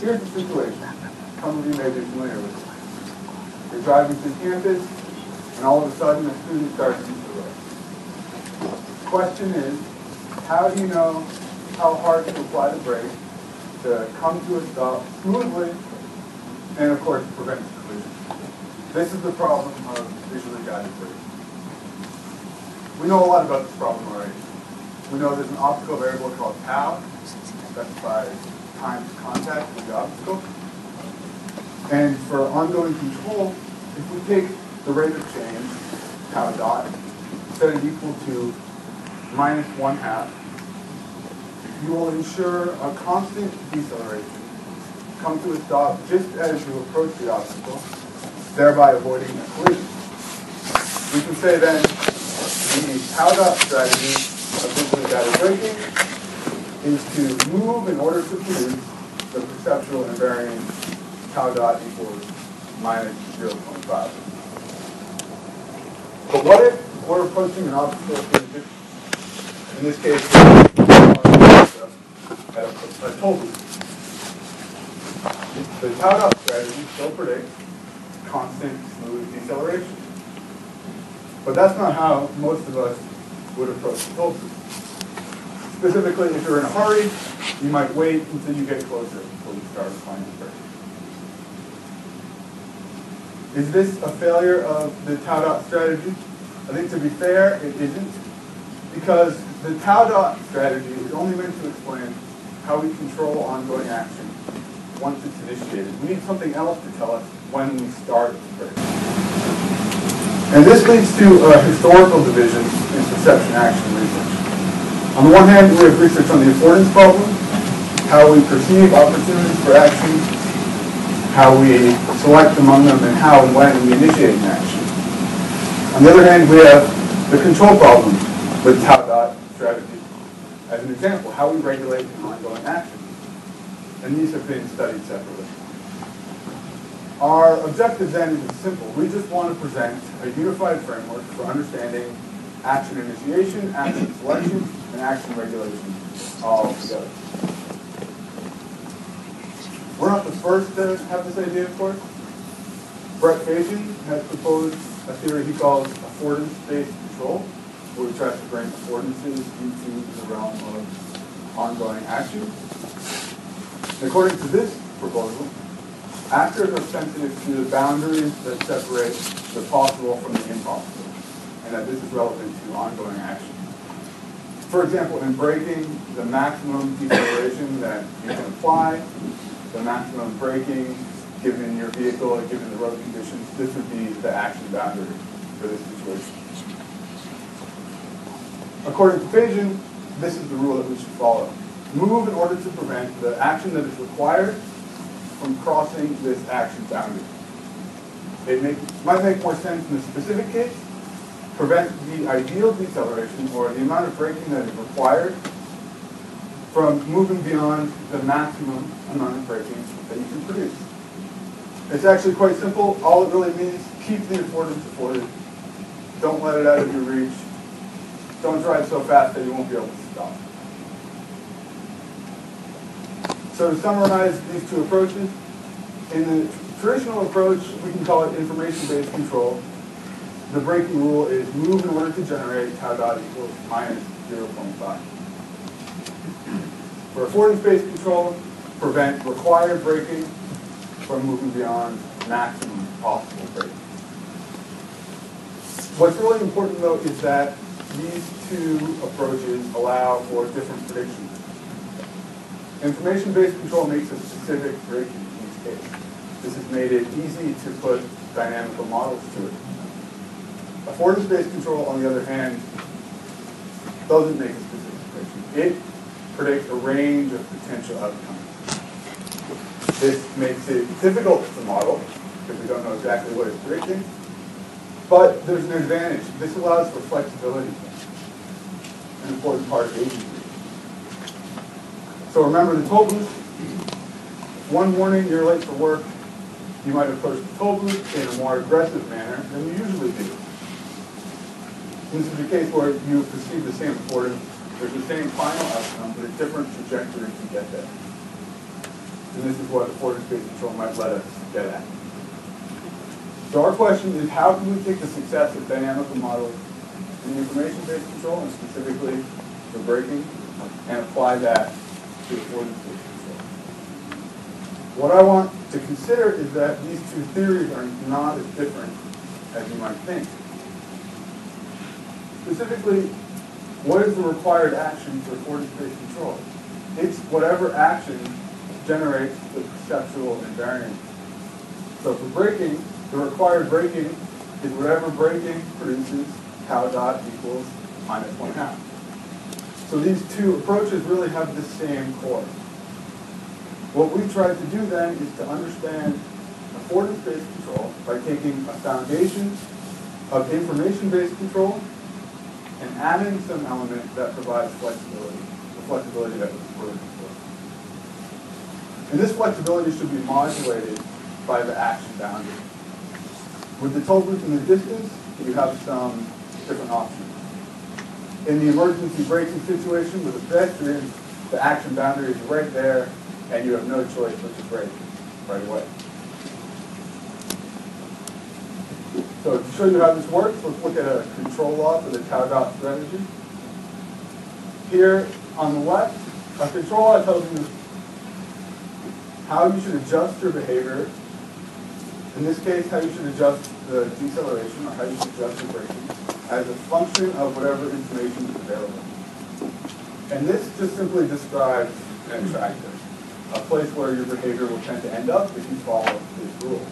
Here's the situation. Some of you may be familiar with it. You're driving through campus, and all of a sudden a student starts to the road. The question is, how do you know how hard to apply the brake to come to a stop smoothly and, of course, prevent collision? This is the problem of visually guided braking. We know a lot about this problem already. We know there's an optical variable called tau, specifies time to contact with the obstacle. And for ongoing control, if we take the rate of change, tau dot, set it equal to minus one half, you will ensure a constant deceleration, come to a stop just as you approach the obstacle, thereby avoiding a collision. We can say then the tau dot strategy of visually guided braking is to move in order to produce the perceptual invariant tau dot equals minus 0.5. But what if we're approaching an obstacle in this case a, a toll? The tau dot strategy still predicts constant smooth deceleration. But that's not how most of us would approach the booth. Specifically, if you're in a hurry, you might wait until you get closer before you start applying the brake. Is this a failure of the tau dot strategy? I think to be fair, it isn't, because the tau dot strategy is only meant to explain how we control ongoing action once it's initiated. We need something else to tell us when we start. And this leads to a historical division in perception action research. On the one hand, we have research on the affordance problem, how we perceive opportunities for action, how we select among them, and how and when we initiate an action. On the other hand, we have the control problem with tau dot strategy. As an example, how we regulate an ongoing action. And these have been studied separately. Our objective then is simple. We just want to present a unified framework for understanding action initiation, action selection, and action regulation all together. We're not the first to have this idea, of course. Brett Fajen has proposed a theory he calls affordance-based control, where we try to bring affordances into the realm of ongoing action. According to this proposal, actors are sensitive to the boundaries that separate the possible from the impossible, and that this is relevant to ongoing action. For example, in braking, the maximum deceleration that you can apply, the maximum braking given your vehicle, and given the road conditions, this would be the action boundary for this situation. According to Fajen, this is the rule that we should follow. Move in order to prevent the action that is required from crossing this action boundary. It might make more sense in the specific case, prevent the ideal deceleration or the amount of braking that is required from moving beyond the maximum amount of braking that you can produce. It's actually quite simple. All it really means, keep the affordance afforded. Don't let it out of your reach. Don't drive so fast that you won't be able to stop. So to summarize these two approaches, in the traditional approach, we can call it information-based control. The braking rule is move in order to generate tau dot equals minus 0.5. For affordance-based control, prevent required braking from moving beyond maximum possible braking. What's really important though is that these two approaches allow for different predictions. Information-based control makes a specific prediction in each case. This has made it easy to put dynamical models to it. Affordance-based control, on the other hand, doesn't make a specific prediction. It predicts a range of potential outcomes. This makes it difficult to model because we don't know exactly what it's predicting. But there's an advantage. This allows for flexibility, an important part of agency. So remember the toll booth. One morning you're late for work. You might approach the toll booth in a more aggressive manner than you usually do. This is a case where you perceive the same affordance. There's the same final outcome, but a different trajectory to get there. And this is what affordance-based control might let us get at. So our question is, how can we take the success of dynamical models in information-based control, and specifically for braking, and apply that to affordance-based control? What I want to consider is that these two theories are not as different as you might think. Specifically, what is the required action for affordance-based control? It's whatever action generates the perceptual invariant. So for braking, the required braking is whatever braking produces tau dot equals minus one half. So these two approaches really have the same core. What we tried to do then is to understand affordance-based control by taking a foundation of information-based control and adding some element that provides flexibility, the flexibility that was referred before. And this flexibility should be modulated by the action boundary. With the toll booth in the distance, you have some different options. In the emergency braking situation with a pedestrian, the action boundary is right there, and you have no choice but to brake right away. So to show you how this works, let's look at a control law for the tau dot strategy. Here on the left, a control law tells you how you should adjust your behavior. In this case, how you should adjust the deceleration or how you should adjust your braking as a function of whatever information is available. And this just simply describes an attractor, a place where your behavior will tend to end up if you follow this rule.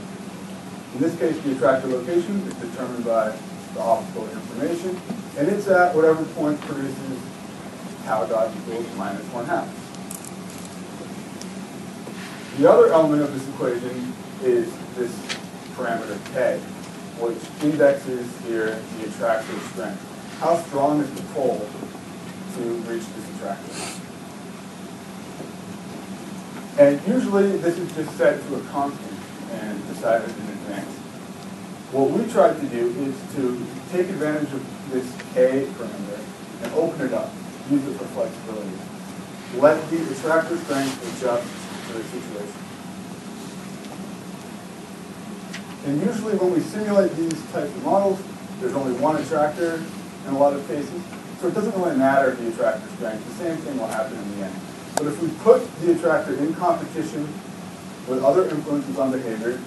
In this case, the attractor location is determined by the optical information, and it's at whatever point produces tau dot equals minus one half. The other element of this equation is this parameter k, which indexes here the attractor strength. How strong is the pull to reach this attractor? And usually this is just set to a constant and decided in What we tried to do is to take advantage of this K parameter and open it up, use it for flexibility. Let the attractor strength adjust to the situation. And usually when we simulate these types of models, there's only one attractor in a lot of cases. So it doesn't really matter the attractor strength. The same thing will happen in the end. But if we put the attractor in competition with other influences on behavior,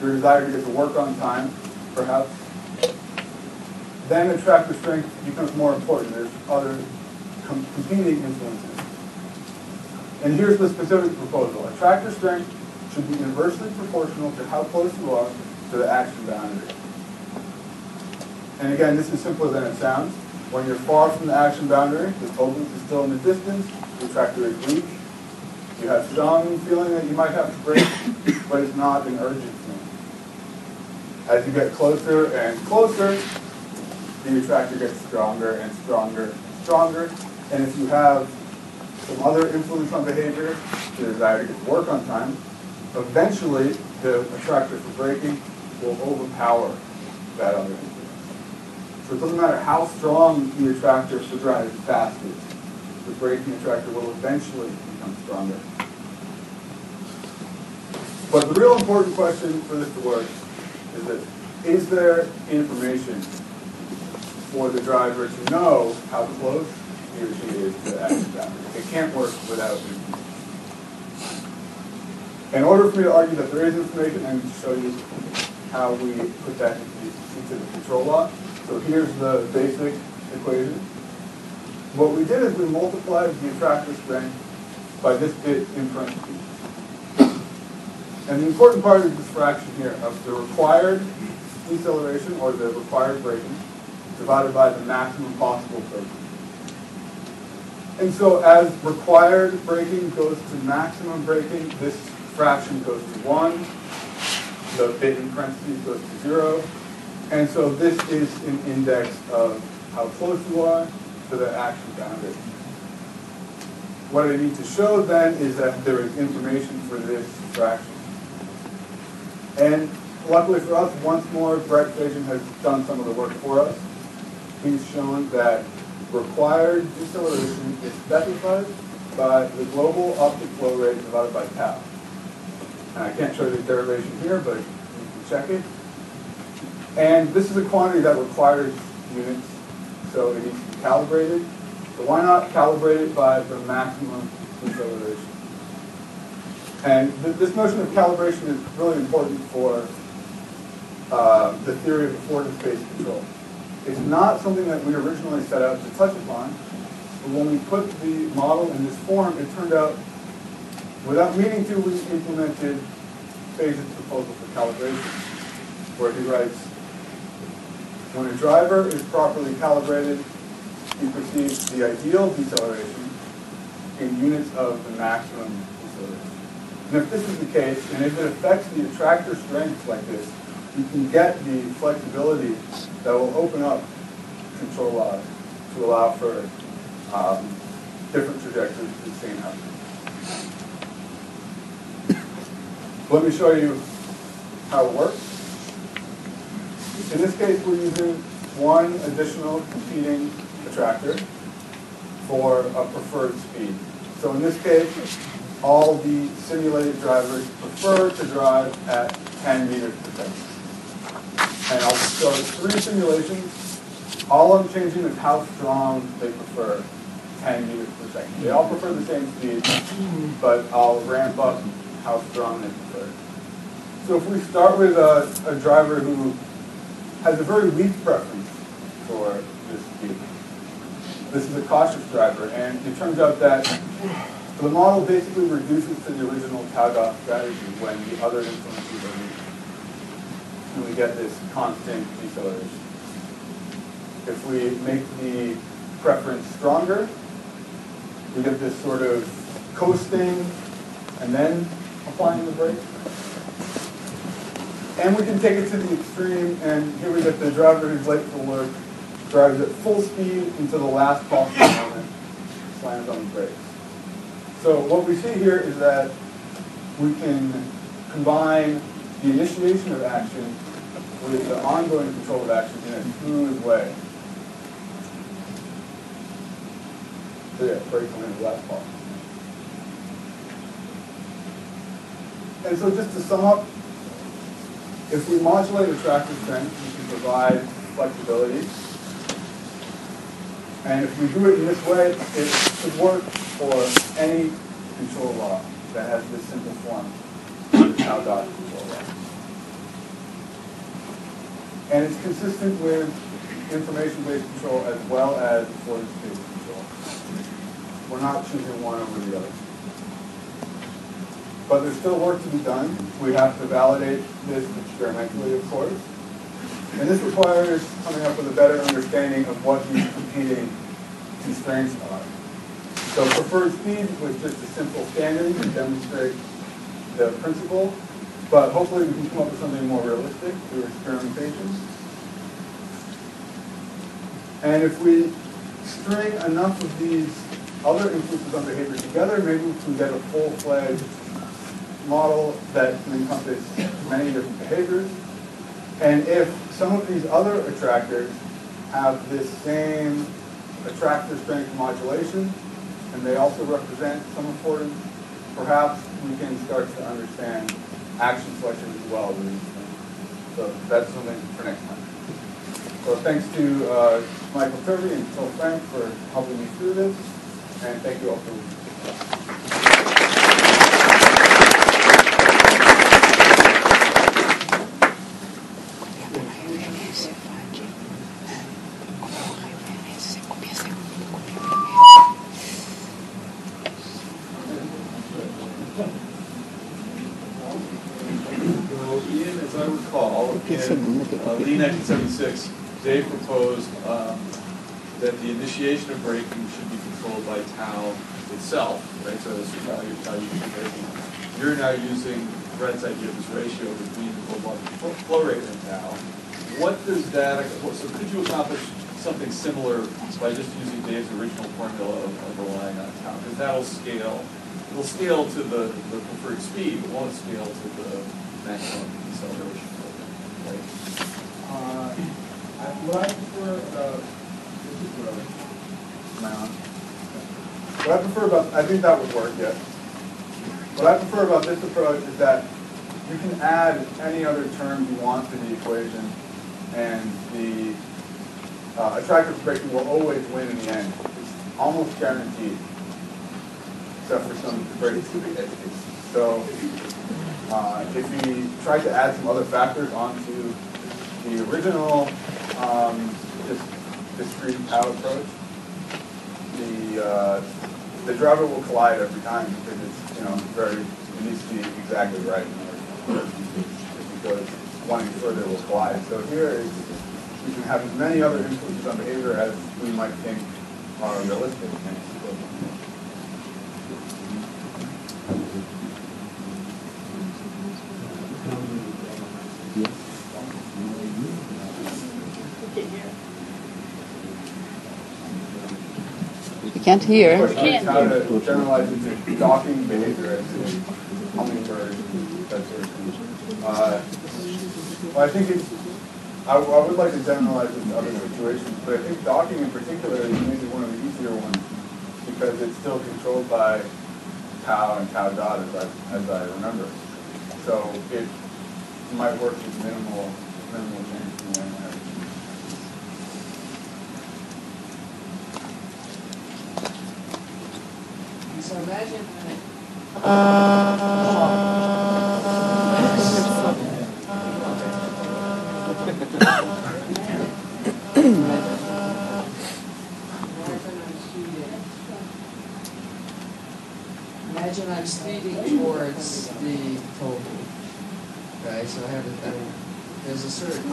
your desire to get to work on time, perhaps, then attractor strength becomes more important. There's other com competing influences. And here's the specific proposal. Attractor strength should be inversely proportional to how close you are to the action boundary. And again, this is simpler than it sounds. When you're far from the action boundary, the toll is still in the distance, the attractor is weak, you have some feeling that you might have to brake, but it's not an urgent feeling. As you get closer and closer, the attractor gets stronger and stronger and stronger. And if you have some other influence on behavior, the desire to get work on time, eventually the attractor for braking will overpower that other influence. So it doesn't matter how strong the attractor for driving fast is, the braking attractor will eventually become stronger. But the real important question for this to work is that is there information for the driver to know how close he or she is to boundary? It can't work without information. In order for me to argue that there is information, I'm going to show you how we put that into the control law. So here's the basic equation. What we did is we multiplied the attractor strength by this bit in parentheses. And the important part is this fraction here of the required deceleration or the required braking divided by the maximum possible braking. And so as required braking goes to maximum braking, this fraction goes to 1, the bit in parentheses goes to 0, and so this is an index of how close you are to the action boundary. What I need to show then is that there is information for this fraction. And luckily for us, once more, Brett Fajen has done some of the work for us. He's shown that required deceleration is specified by the global optic flow rate divided by tau. And I can't show the derivation here, but you can check it. And this is a quantity that requires units, so it needs to be calibrated. But why not calibrate it by the maximum deceleration? And th this notion of calibration is really important for uh, the theory of affordance-based control. It's not something that we originally set out to touch upon, but when we put the model in this form, it turned out, without meaning to, we implemented Bayes' proposal for calibration, where he writes, when a driver is properly calibrated, he perceives the ideal deceleration in units of the maximum deceleration. And if this is the case, and if it affects the attractor strength like this, you can get the flexibility that will open up control laws to allow for um, different trajectories to the same outcome. Let me show you how it works. In this case, we're using one additional competing attractor for a preferred speed. So in this case, all the simulated drivers prefer to drive at 10 meters per second. And I'll show three simulations. All I'm changing is how strong they prefer 10 meters per second. They all prefer the same speed, but I'll ramp up how strong they prefer. So if we start with a, a driver who has a very weak preference for this speed, this is a cautious driver, and it turns out that the model basically reduces to the original tau dot strategy when the other influences are weak and we get this constant deceleration. If we make the preference stronger, we get this sort of coasting and then applying the brake. And we can take it to the extreme, and here we get the driver who's late for work, drives at full speed into the last possible moment, slams on the brakes. So what we see here is that we can combine the initiation of action with the ongoing control of action in a smooth way. Yeah, break on the last part. And so just to sum up, if we modulate attractor strength, we can provide flexibility. And if we do it in this way, it should work for any control law that has this simple form, Tau dot control law. And it's consistent with information-based control as well as affordance-based control. We're not choosing one over the other. But there's still work to be done. We have to validate this experimentally, of course. And this requires coming up with a better understanding of what these competing constraints are. So preferred speed was just a simple standard to demonstrate the principle, but hopefully we can come up with something more realistic through experimentation. And if we string enough of these other influences on behavior together, maybe we can get a full-fledged model that can encompass many different behaviors. And if some of these other attractors have this same attractor strength modulation, and they also represent some affordance, perhaps we can start to understand action selection as well. So that's something for next time. So thanks to uh, Michael Turvey and Till Frank for helping me through this, and thank you all for listening. 1976, Dave proposed um, that the initiation of braking should be controlled by tau itself, right? So this is how you, how you braking. You're now using Brett's idea of this ratio between the full flow rate and tau. What does that, so could you accomplish something similar by just using Dave's original formula of of relying on tau? Because that'll scale, it'll scale to the, the preferred speed, but won't scale to the maximum deceleration. Right? Uh, I- What I prefer, uh, this is what I- What I prefer about, I think that would work, yes. What I prefer about this approach is that you can add any other term you want to the equation, and the uh, attractive braking will always win in the end. It's almost guaranteed, except for some breaks. So uh, if we try to add some other factors onto the original um, dis- discrete power approach, the uh, the driver will collide every time because it's you know very it needs to be exactly right because wanting further will collide. So here is we can have as many other influences on behavior as we might think are realistic. You can't hear. Uh, I think it's, I, I would like to generalize it to other situations, but I think docking in particular is maybe one of the easier ones because it's still controlled by tau and tau dot as I, as I remember. So it might work with minimal, minimal change in the way I have it. So imagine. Imagine I'm speeding. Imagine I'm speeding towards the pole. Okay, so I have a, a- there's a certain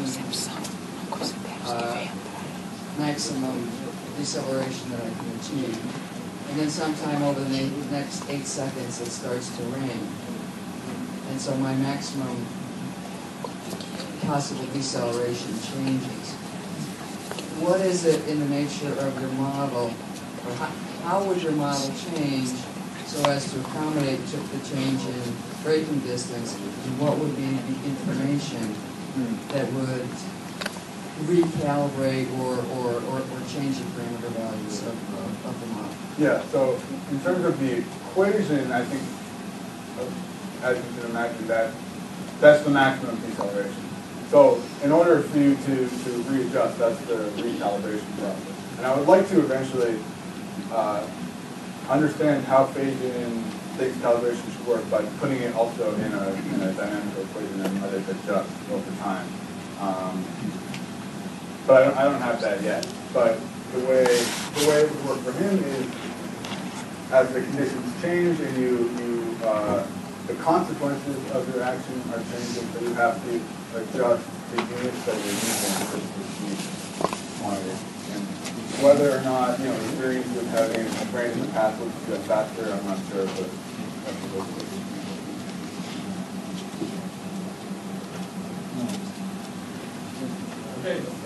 uh, maximum deceleration that I can achieve. And then sometime over the next eight seconds, it starts to rain. And so my maximum possible deceleration changes. What is it in the nature of your model, or how, how would your model change so as to accommodate to the change in braking distance? And what would be the information hmm. that would recalibrate or, or, or, or change the parameter values of, of, of the model? Yeah, so in terms of the equation, I think, uh, as you can imagine, that, that's the maximum deceleration. So in order for you to, to readjust, that's the recalibration process. And I would like to eventually uh, understand how phase-in phase calibration should work by putting it also in a, in a dynamical equation and let it adjust over time. Um, but I don't, I don't have that yet. But the way the way it would work for him is as the conditions change and you you uh, the consequences of your action are changing, so you have to adjust the units that you're using the quantity. And whether or not you know experience with having a brain in the past looks to get faster, I'm not sure, but that's what. Okay,